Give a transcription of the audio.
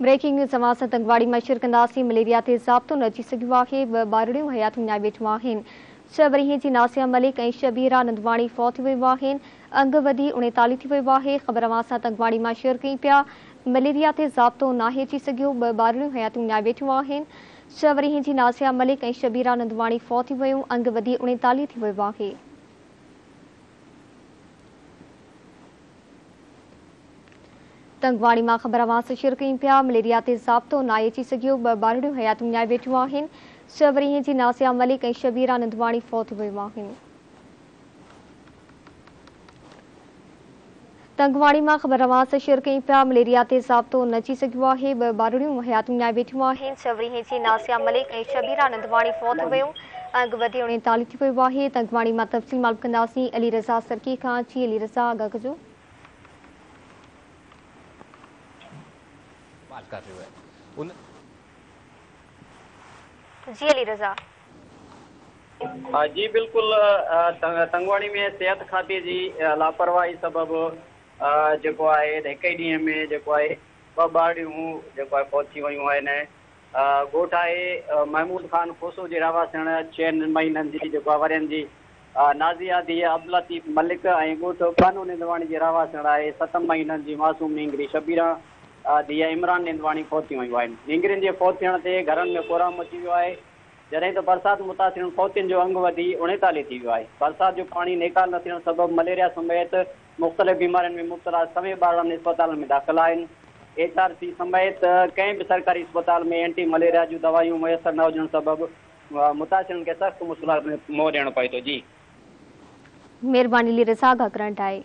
Breaking news अवां सां तंगवाड़ी में शिर कंदासीं मलेरिया ते ज़ाब्तो न अची सघियो आहे हयात विञाए वेठियूं छह वरीह जी नासिया मलिक ऐं शबीरा नंदवाणी फौत थी वियूं अंग वधी थी आहे ख़बर अवां सां तंगवाड़ी माँ शेयर कई पिया। मलेरिया ते ज़ाब्तो नाहे अची सघियो ॿ ॿारड़ियूं हयात आहिनि छह वरीह जी नासिया मलिक ऐं शबीरा नंदवाणी फौत थी वियूं अंग वधी थी वियो तंगवाणी माँ ख़बर सां शेयर कयूं पिया, मलेरिया ते ज़ाब्तो नाहे अची सघियो ॿ ॿारड़ियूं हयात विञाए वेठियूं आहिनि। छह वरीह जी नासिया मलिक ऐं शबीरा नंदवाणी फौत वियूं आहिनि तंगवाणी माँ ख़बर सां शेयर कयूं पिया, मलेरिया ते ज़ाब्तो न अची सघियो आहे ॿ ॿारड़ियूं हयात विञाए वेठियूं आहिनि। छह वरीह जी नासिया मलिक ऐं शबीरा नंदवाणी फौत वियूं अंग वधी उणेतालीह थी वियो आहे। तंगवाणी माँ तफ़सील मालूम कंदासीं अली रज़ा सरकी खां। जी अली रज़ा आगाह कजो बात कर रहे हो? उन जी अली रज़ा। जी बिल्कुलु तंगवाणी में सिहत खाते जी लापरवाही सबबु जेको आहे हिकु ई ॾींहं में जेको आहे ॿ ॿारड़ियूं जेको आहे पहुची वियूं आहिनि। ॻोठु आहे महमूद ख़ान खोसो जे रवासण छहनि महीननि जी जेको आहे वरियनि जी नाज़िया धीअ अब्दुल लतीफ़ मलिक ऐं ॻोठु बानू निंदवाणी जे रवासण आहे सत महीननि जी मासूम नींगरी शबीरा। धीअ इमरान निंदवाणी थी वियूं आहिनि नींगरियुनि जे फौत थियण ते घरनि में कोराम अची वियो आहे जॾहिं त बरसाति मुतासिर फौतियुनि जो अंग वधी उणेतालीह थी वियो आहे बरसाति जो पाणी निकाल न थियण सबबु मलेरिया समेत मुख़्तलिफ़ बीमारियुनि में मुब्तला सवे ॿारनि इस्पतालनि में दाख़िल आहिनि एच आर सी समेत कंहिं बि सरकारी इस्पताल में एंटी मलेरिया जूं दवायूं मुयसरु न हुजण सबबु मुतासिरनि खे सख़्तु मुश्किलात में मुंहुं ॾियणो पए थो जी महिरबानी आगाह करण लाइ